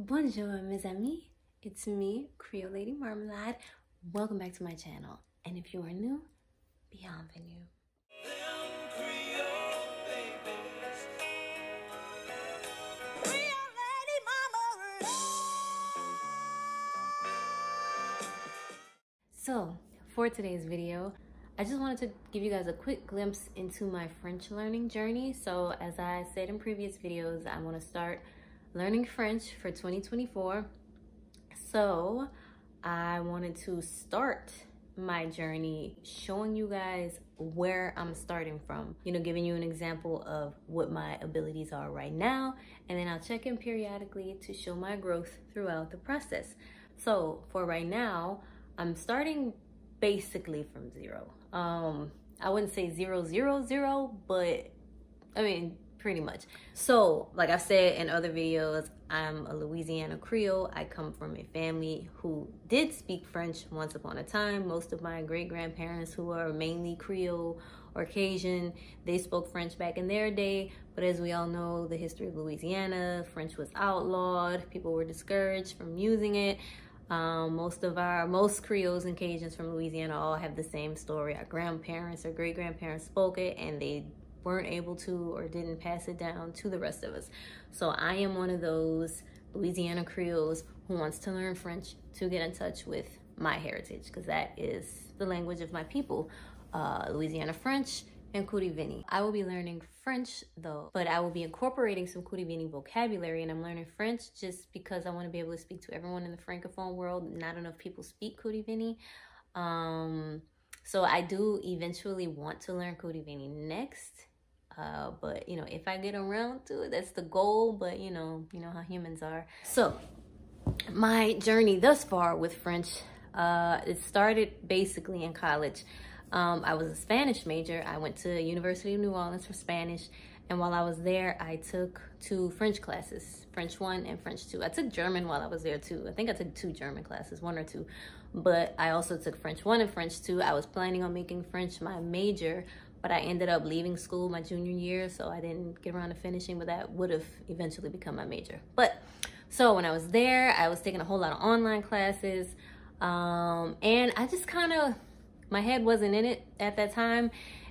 Bonjour, mes amis. It's me, Creole Lady Marmalade. Welcome back to my channel. And if you are new, bienvenue. So, for today's video, I just wanted to give you guys a quick glimpse into my French learning journey. So, as I said in previous videos, I want to start learning French for 2024. So I wanted to start my journey showing you guys where I'm starting from. You know, giving you an example of what my abilities are right now, and then I'll check in periodically to show my growth throughout the process. So for right now, I'm starting basically from zero. Um, I wouldn't say zero, zero, zero, but I mean, pretty much. So, like I've said in other videos, I'm a Louisiana Creole. I come from a family who did speak French once upon a time. Most of my great grandparents, who are mainly Creole or Cajun, they spoke French back in their day. But as we all know, the history of Louisiana, French was outlawed. People were discouraged from using it. Um, most of our, most Creoles and Cajuns from Louisiana all have the same story. Our grandparents or great grandparents spoke it and they weren't able to or didn't pass it down to the rest of us. So I am one of those Louisiana Creoles who wants to learn French to get in touch with my heritage because that is the language of my people. Uh, Louisiana French and Kouri-Vini. I will be learning French though, but I will be incorporating some Kouri-Vini vocabulary and I'm learning French just because I want to be able to speak to everyone in the Francophone world. Not enough people speak Kouri-Vini. Um, so I do eventually want to learn Kouri-Vini next uh, but you know, if I get around to it, that's the goal. But you know, you know how humans are. So my journey thus far with French, uh, it started basically in college. Um, I was a Spanish major. I went to University of New Orleans for Spanish. And while I was there, I took two French classes, French one and French two. I took German while I was there too. I think I took two German classes, one or two. But I also took French one and French two. I was planning on making French my major, but I ended up leaving school my junior year, so I didn't get around to finishing, but that would have eventually become my major. But so when I was there, I was taking a whole lot of online classes, um, and I just kind of, my head wasn't in it at that time,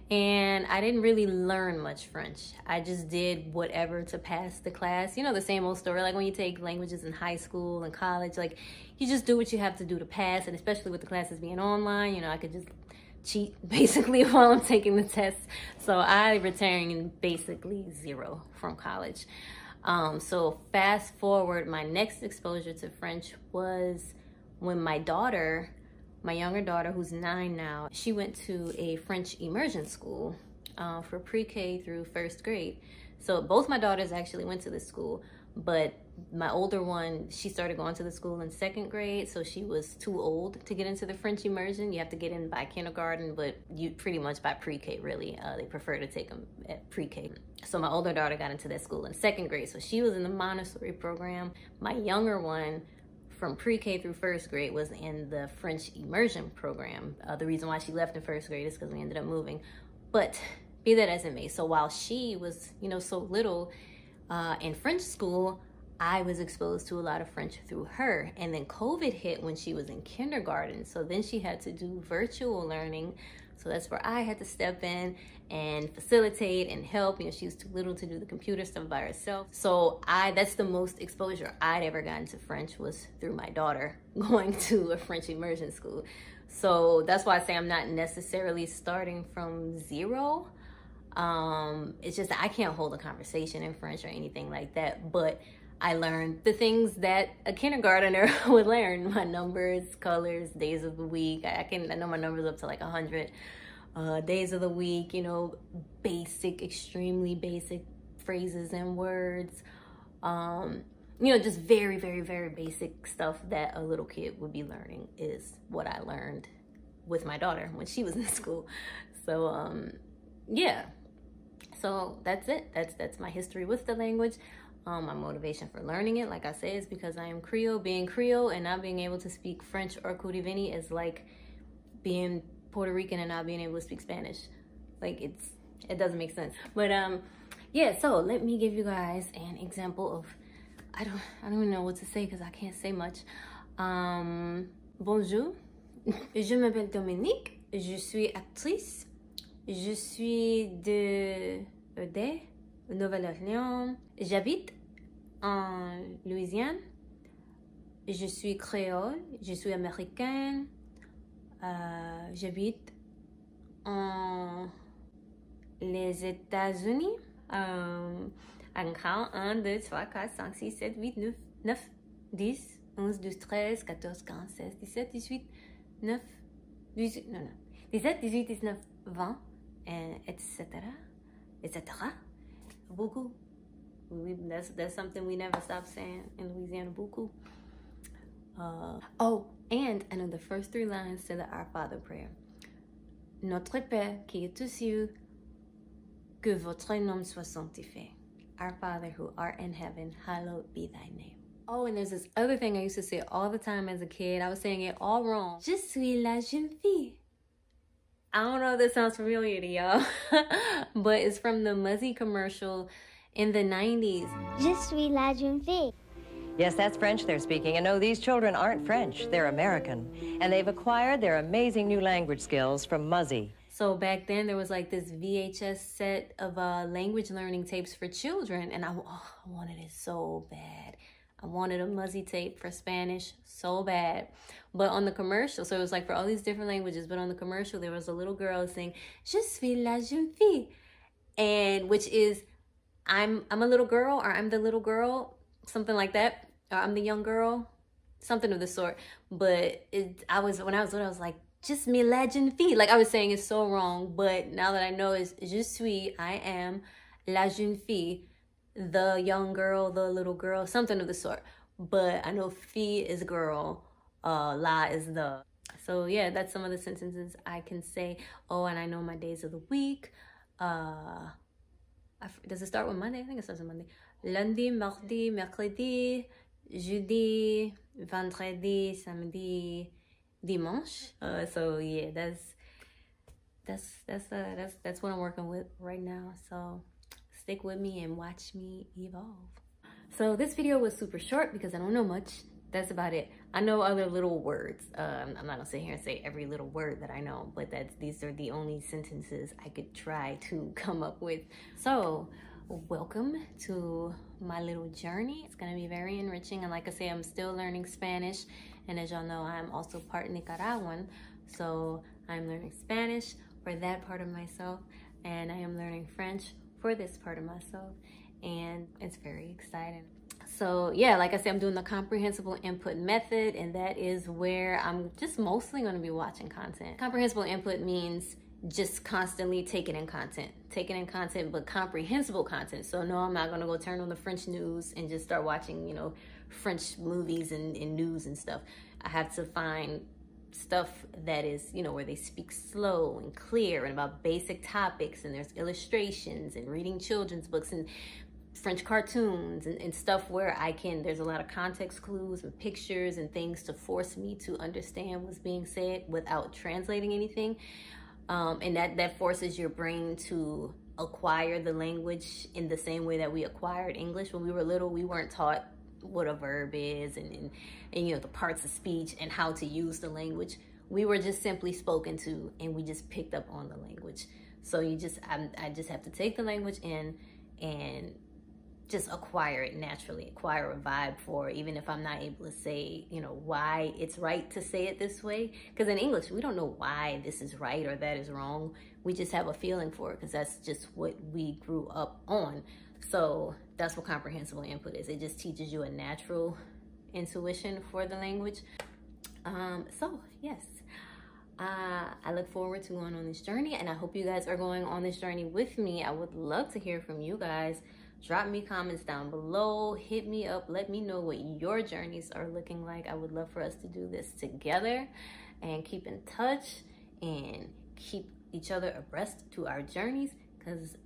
and I didn't really learn much French. I just did whatever to pass the class. You know, the same old story, like when you take languages in high school and college, like you just do what you have to do to pass, and especially with the classes being online, you know, I could just cheat basically while I'm taking the test. So I returned basically zero from college. Um, so fast forward, my next exposure to French was when my daughter, my younger daughter who's nine now, she went to a French immersion school uh, for pre-K through first grade. So both my daughters actually went to this school, but my older one, she started going to the school in second grade, so she was too old to get into the French immersion. You have to get in by kindergarten, but you pretty much by pre-K, really. Uh, they prefer to take them at pre-K. So my older daughter got into that school in second grade, so she was in the Montessori program. My younger one, from pre-K through first grade, was in the French immersion program. Uh, the reason why she left in first grade is because we ended up moving. But be that as it may, so while she was, you know, so little uh, in French school, I was exposed to a lot of French through her. And then COVID hit when she was in kindergarten. So then she had to do virtual learning. So that's where I had to step in and facilitate and help. You know, she was too little to do the computer stuff by herself. So I that's the most exposure I'd ever gotten to French was through my daughter going to a French immersion school. So that's why I say I'm not necessarily starting from zero. Um, it's just I can't hold a conversation in French or anything like that. But I learned the things that a kindergartner would learn. My numbers, colors, days of the week. I, can I know my numbers up to like 100 uh, days of the week, you know, basic, extremely basic phrases and words. Um, you know, just very, very, very basic stuff that a little kid would be learning is what I learned with my daughter when she was in school. So, um, yeah. So that's it. That's that's my history with the language. Um, my motivation for learning it, like I said, is because I am Creole. Being Creole and not being able to speak French or Kouri-Vini is like being Puerto Rican and not being able to speak Spanish. Like it's, it doesn't make sense. But um, yeah, so let me give you guys an example of I don't I don't even know what to say because I can't say much. Um, bonjour, je m'appelle Dominique, je suis actrice, je suis de de Nouvelle-Orléans, j'habite en Louisiane, je suis créole, je suis américaine, euh, j'habite en les États-Unis. Euh, on count 1, 2, 3, 4, 5, 6, 7, 8, 9, 9, 10, 11, 12, 13, 14, 15, 16, 17, 18, 9, 18, non, non, 17, 18, 19, 20, etc., etc. Beaucoup. We, that's, that's something we never stop saying in Louisiana, beaucoup. Uh, oh, and I know the first three lines to the Our Father prayer. Notre Père qui est aux cieux, que votre nom soit sanctifié. Our Father who art in heaven, hallowed be thy name. Oh, and there's this other thing I used to say all the time as a kid. I was saying it all wrong. Je suis la jeune fille. I don't know if this sounds familiar to y'all, but it's from the Muzzy commercial in the 90s. Je suis la jeune fille. Yes, that's French they're speaking. And no, these children aren't French. They're American. And they've acquired their amazing new language skills from Muzzy. So back then there was like this VHS set of uh, language learning tapes for children. And I, oh, I wanted it so bad. I wanted a Muzzy tape for Spanish so bad. But on the commercial, so it was like for all these different languages, but on the commercial, there was a little girl saying, Je suis la jeune fille. And which is, I'm, I'm a little girl or I'm the little girl, something like that or I'm the young girl, something of the sort. But it, I was when I was little, I was like, just me legend fille. Like I was saying it's so wrong, but now that I know it's je suis, I am la jeune fille, the young girl, the little girl, something of the sort. But I know fille is girl, uh, la is the. So yeah, that's some of the sentences I can say. Oh, and I know my days of the week. Uh, I, does it start with Monday? I think it starts with Monday. Lundi, mardi, mercredi, jeudi, vendredi, samedi, dimanche. Uh, so yeah, that's that's that's uh, that's that's what I'm working with right now. So stick with me and watch me evolve. So this video was super short because I don't know much. That's about it. I know other little words. Um, I'm not gonna sit here and say every little word that I know, but that's these are the only sentences I could try to come up with. So welcome to my little journey. It's gonna be very enriching. And like I say, I'm still learning Spanish. And as y'all know, I'm also part Nicaraguan. So I'm learning Spanish for that part of myself. And I am learning French for this part of myself. And it's very exciting. So yeah, like I said, I'm doing the comprehensible input method. And that is where I'm just mostly gonna be watching content. Comprehensible input means just constantly taking in content, taking in content, but comprehensible content. So no, I'm not gonna go turn on the French news and just start watching, you know, French movies and, and news and stuff. I have to find stuff that is, you know, where they speak slow and clear and about basic topics and there's illustrations and reading children's books and French cartoons and, and, stuff where I can, there's a lot of context clues and pictures and things to force me to understand what's being said without translating anything. Um, and that, that forces your brain to acquire the language in the same way that we acquired English. When we were little, we weren't taught what a verb is and, and, and you know, the parts of speech and how to use the language. We were just simply spoken to and we just picked up on the language. So you just, I, I just have to take the language in and just acquire it naturally, acquire a vibe for even if I'm not able to say, you know, why it's right to say it this way. Because in English, we don't know why this is right or that is wrong. We just have a feeling for it because that's just what we grew up on. So that's what comprehensible input is. It just teaches you a natural intuition for the language. Um, so yes, uh, I look forward to going on this journey and I hope you guys are going on this journey with me. I would love to hear from you guys drop me comments down below hit me up let me know what your journeys are looking like i would love for us to do this together and keep in touch and keep each other abreast to our journeys because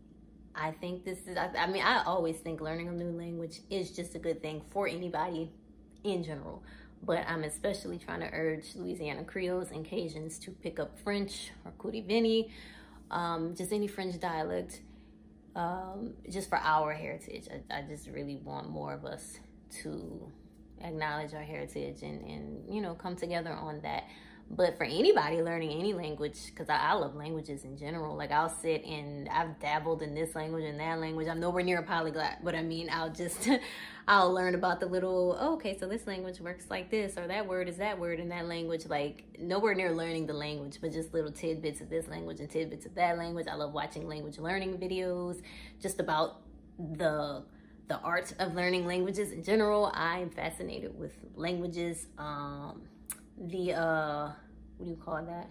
i think this is I, I mean i always think learning a new language is just a good thing for anybody in general but I'm especially trying to urge Louisiana Creoles and Cajuns to pick up French or Kouri-Vini, um, just any French dialect um, just for our heritage. I, I just really want more of us to acknowledge our heritage and, and you know come together on that but for anybody learning any language because I, I, love languages in general like i'll sit and i've dabbled in this language and that language i'm nowhere near a polyglot but i mean i'll just i'll learn about the little oh, okay so this language works like this or that word is that word in that language like nowhere near learning the language but just little tidbits of this language and tidbits of that language i love watching language learning videos just about the the art of learning languages in general. I'm fascinated with languages. Um, the, uh, what do you call that?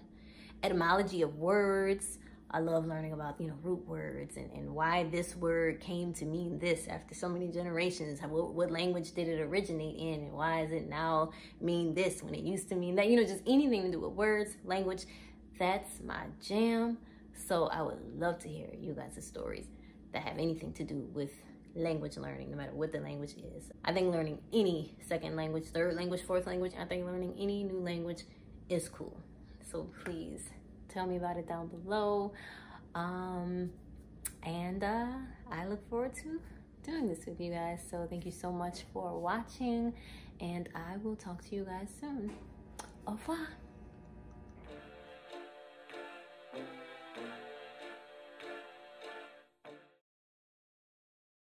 Etymology of words. I love learning about, you know, root words and, and why this word came to mean this after so many generations. What, what language did it originate in and why does it now mean this when it used to mean that? You know, just anything to do with words, language. That's my jam. So I would love to hear you guys' stories that have anything to do with language learning, no matter what the language is. I think learning any second language, third language, fourth language, I think learning any new language is cool. So please tell me about it down below. Um, and uh, I look forward to doing this with you guys. So thank you so much for watching and I will talk to you guys soon. Au revoir.